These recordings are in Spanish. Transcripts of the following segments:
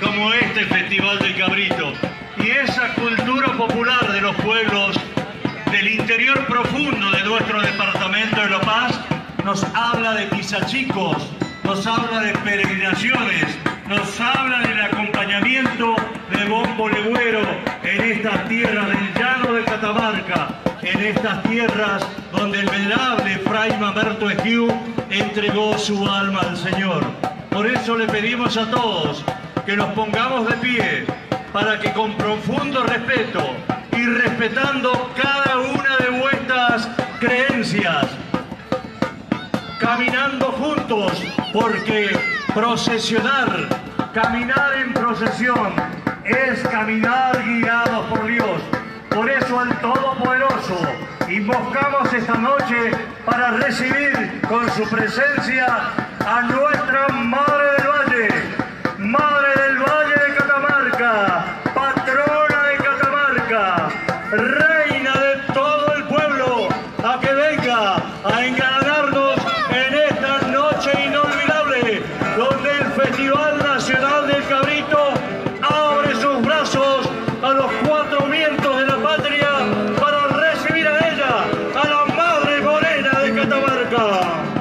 como este Festival del Cabrito. Y esa cultura popular de los pueblos del interior profundo de nuestro departamento de La Paz nos habla de quizachicos, nos habla de peregrinaciones, nos habla del acompañamiento de Bombo Legüero en estas tierras del llano de Catamarca, en estas tierras donde el venerable Fray Mamerto Esquiu entregó su alma al Señor. Por eso le pedimos a todos que nos pongamos de pie para que con profundo respeto y respetando cada una de vuestras creencias, caminando juntos, porque procesionar, caminar en procesión, es caminar guiados por Dios. Por eso al Todopoderoso invocamos esta noche para recibir con su presencia a nuestra Madre Catamarca.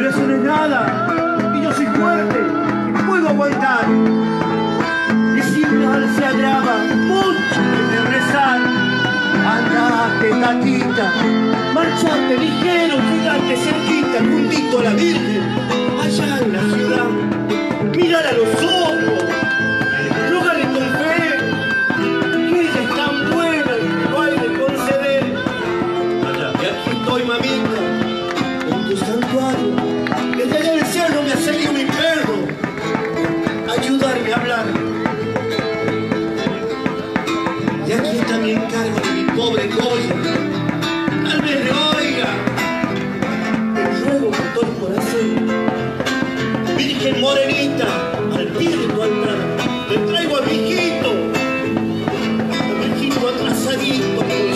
Pero eso no es nada, y yo soy fuerte, y puedo aguantar. Y si mal se agrava, mucho de rezar. Andate, tatita, marchate ligero, quédate cerquita, juntito a la Virgen, allá en la ciudad. Mirar a los ojos, rogale con fe, que ella es tan buena y hay de conceder. Y aquí estoy, mamita, santuario. Desde allá del cielo me ha mi perro. Ayudarme a hablar. Y aquí está mi encargo de mi pobre Goya. Tal vez le oiga. Te ruego con todo el corazón. Virgen morenita, al pie de tu altar, te traigo a mi hijito. A mi hijito atrasadito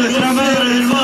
nuestra madre del.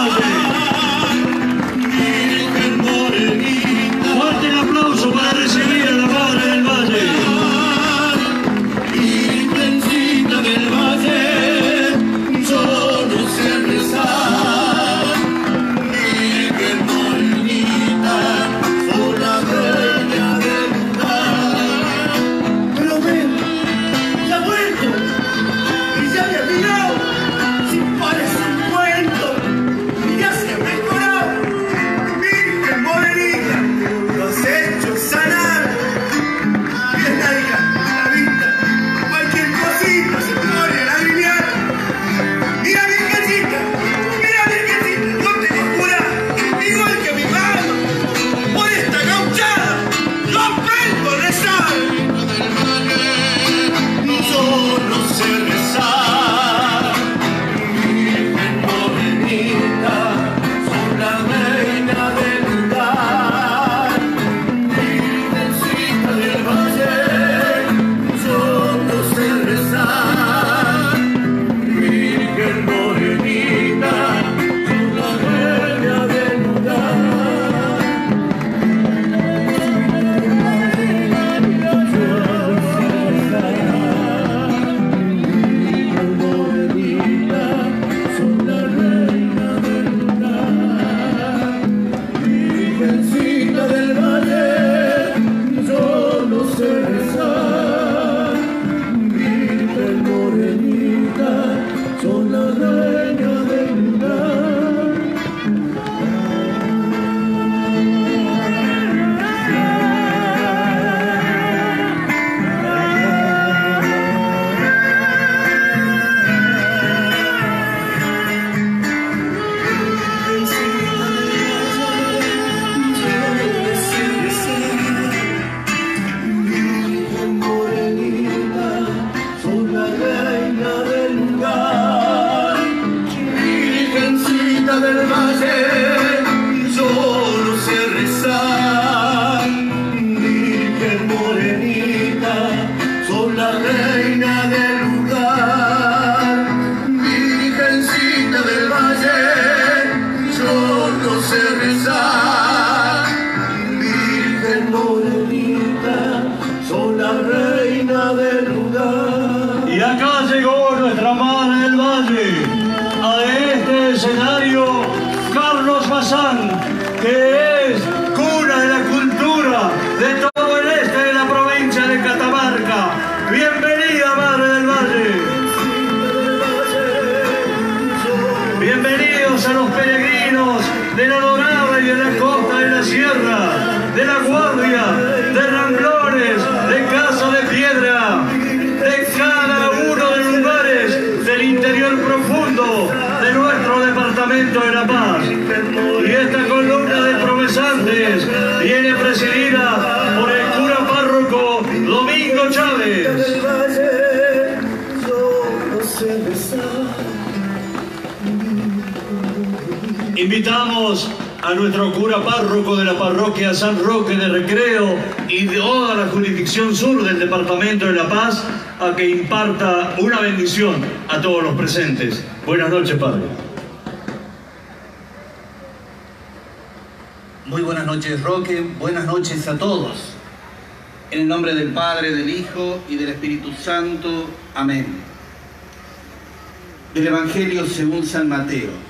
Invitamos a nuestro cura párroco de la parroquia San Roque de Recreo y de toda la jurisdicción sur del departamento de La Paz a que imparta una bendición a todos los presentes. Buenas noches, Padre. Muy buenas noches, Roque. Buenas noches a todos. En el nombre del Padre, del Hijo y del Espíritu Santo. Amén. Del Evangelio según San Mateo.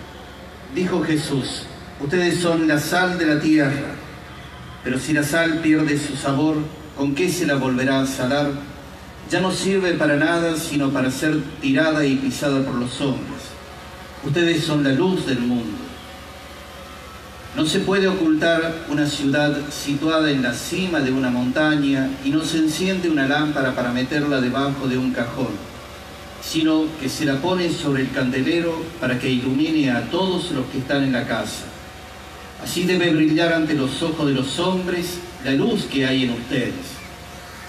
Dijo Jesús, ustedes son la sal de la tierra, pero si la sal pierde su sabor, ¿con qué se la volverá a salar? Ya no sirve para nada sino para ser tirada y pisada por los hombres. Ustedes son la luz del mundo. No se puede ocultar una ciudad situada en la cima de una montaña y no se enciende una lámpara para meterla debajo de un cajón, sino que se la pone sobre el candelero para que ilumine a todos los que están en la casa. Así debe brillar ante los ojos de los hombres la luz que hay en ustedes,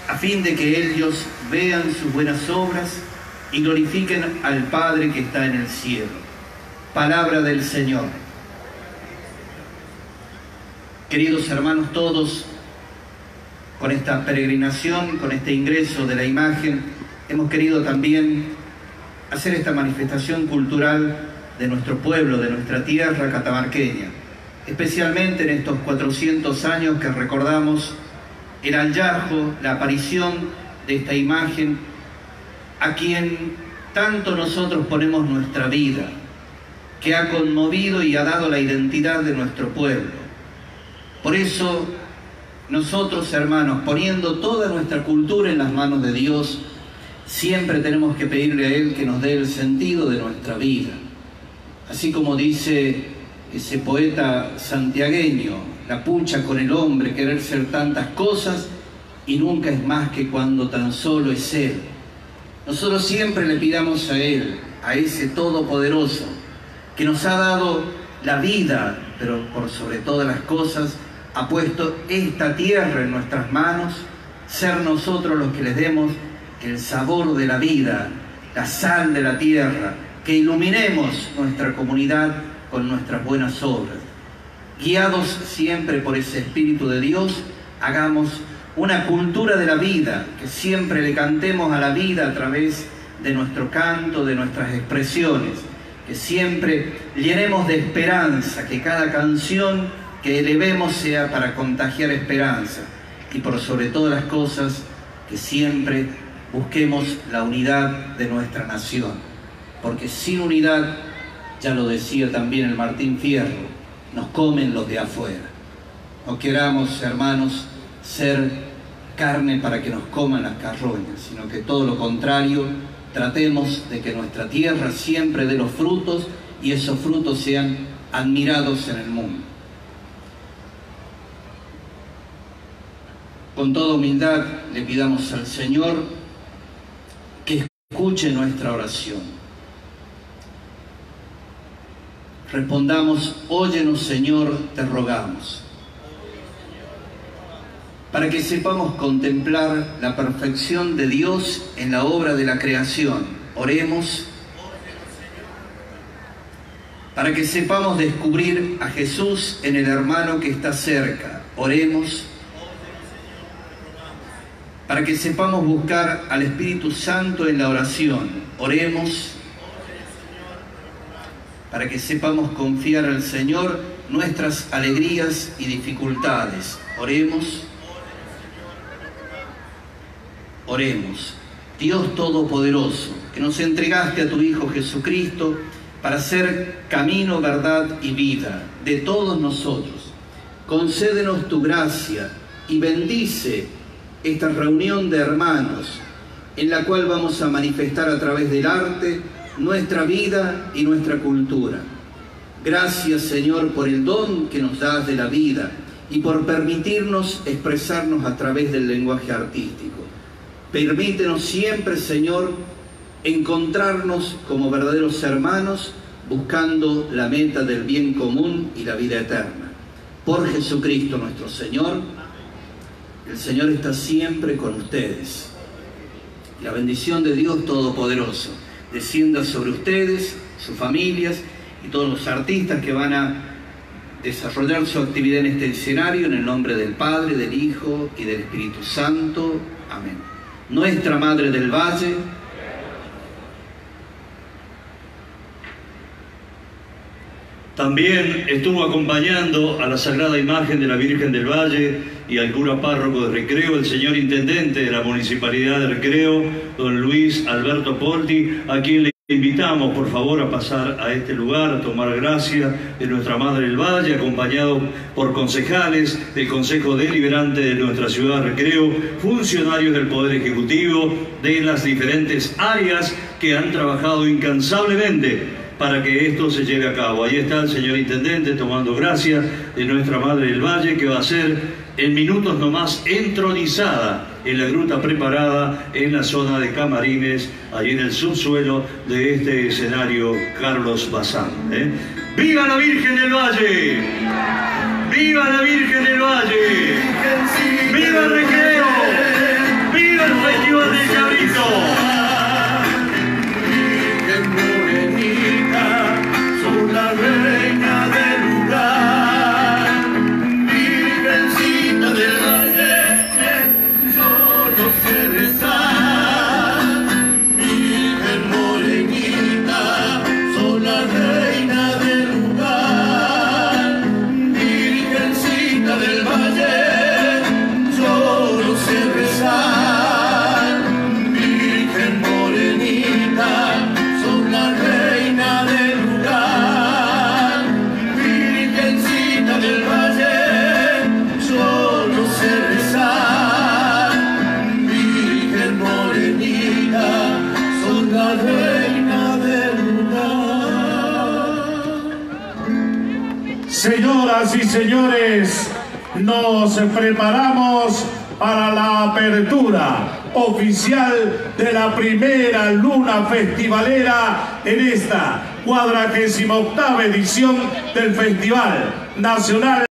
a fin de que ellos vean sus buenas obras y glorifiquen al Padre que está en el cielo. Palabra del Señor. Queridos hermanos todos, con esta peregrinación, con este ingreso de la imagen, hemos querido también hacer esta manifestación cultural de nuestro pueblo, de nuestra tierra catamarqueña, especialmente en estos 400 años que recordamos el hallazgo, la aparición de esta imagen a quien tanto nosotros ponemos nuestra vida, que ha conmovido y ha dado la identidad de nuestro pueblo. Por eso, nosotros, hermanos, poniendo toda nuestra cultura en las manos de Dios, siempre tenemos que pedirle a Él que nos dé el sentido de nuestra vida. Así como dice ese poeta santiagueño, la pucha con el hombre, querer ser tantas cosas y nunca es más que cuando tan solo es Él. Nosotros siempre le pidamos a Él, a ese Todopoderoso, que nos ha dado la vida, pero por sobre todas las cosas, ha puesto esta tierra en nuestras manos, ser nosotros los que les demos el sabor de la vida, la sal de la tierra, que iluminemos nuestra comunidad con nuestras buenas obras. Guiados siempre por ese Espíritu de Dios, hagamos una cultura de la vida, que siempre le cantemos a la vida a través de nuestro canto, de nuestras expresiones, que siempre llenemos de esperanza, que cada canción que elevemos sea para contagiar esperanza y por sobre todas las cosas que siempre busquemos la unidad de nuestra nación, porque sin unidad, ya lo decía también el Martín Fierro, nos comen los de afuera. No queramos, hermanos, ser carne para que nos coman las carroñas, sino que todo lo contrario, tratemos de que nuestra tierra siempre dé los frutos y esos frutos sean admirados en el mundo. Con toda humildad le pidamos al Señor escuche nuestra oración. Respondamos, óyenos Señor, te rogamos. Para que sepamos contemplar la perfección de Dios en la obra de la creación, oremos. para que sepamos descubrir a Jesús en el hermano que está cerca. Oremos para que sepamos buscar al Espíritu Santo en la oración. Oremos para que sepamos confiar al Señor nuestras alegrías y dificultades. Oremos. Oremos. Dios Todopoderoso, que nos entregaste a tu Hijo Jesucristo para ser camino, verdad y vida de todos nosotros. Concédenos tu gracia y bendice esta reunión de hermanos en la cual vamos a manifestar a través del arte nuestra vida y nuestra cultura. Gracias Señor por el don que nos das de la vida y por permitirnos expresarnos a través del lenguaje artístico. Permítenos siempre Señor encontrarnos como verdaderos hermanos buscando la meta del bien común y la vida eterna. Por Jesucristo nuestro Señor, el Señor está siempre con ustedes. La bendición de Dios Todopoderoso descienda sobre ustedes, sus familias y todos los artistas que van a desarrollar su actividad en este escenario en el nombre del Padre, del Hijo y del Espíritu Santo. Amén. Nuestra Madre del Valle, También estuvo acompañando a la Sagrada Imagen de la Virgen del Valle y al cura párroco de Recreo, el señor intendente de la Municipalidad de Recreo, don Luis Alberto Porti, a quien le invitamos por favor a pasar a este lugar, a tomar gracia de nuestra Madre del Valle, acompañado por concejales del Consejo Deliberante de nuestra ciudad de Recreo, funcionarios del Poder Ejecutivo de las diferentes áreas que han trabajado incansablemente para que esto se lleve a cabo. Ahí está el señor Intendente tomando gracias de nuestra Madre del Valle, que va a ser en minutos nomás entronizada en la gruta preparada en la zona de Camarines, allí en el subsuelo de este escenario Carlos Bazán. ¿eh? ¡Viva la Virgen del Valle! ¡Viva la Virgen del Valle! ¡Viva el recreo! ¡Viva el Festival del Cabrito! the señores, nos preparamos para la apertura oficial de la primera luna festivalera en esta cuadragésima octava edición del Festival Nacional